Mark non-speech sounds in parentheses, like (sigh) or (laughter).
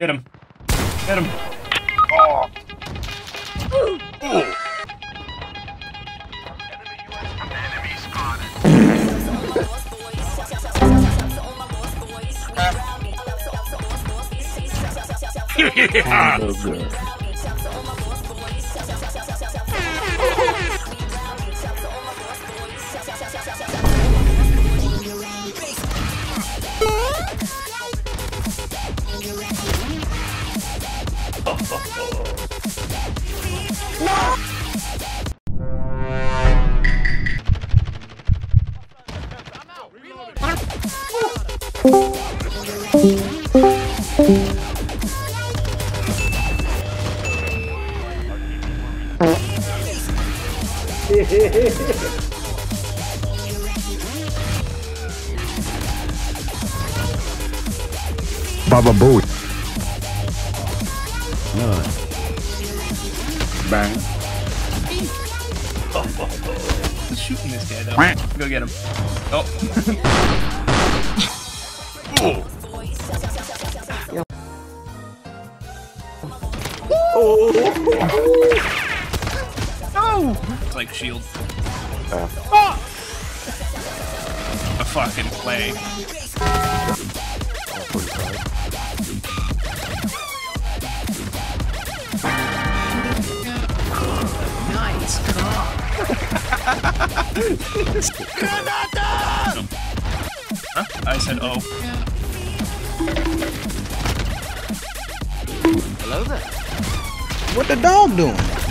Hit him. Hit him. (laughs) Oh. Ooh. yeah. Baba Booey. None. Bang. Who's shooting this guy though? Go get him. Oh. Ooh. No! It's like shield. Ah! A fucking plague. Huh? I said oh. Hello there. What the dog doing?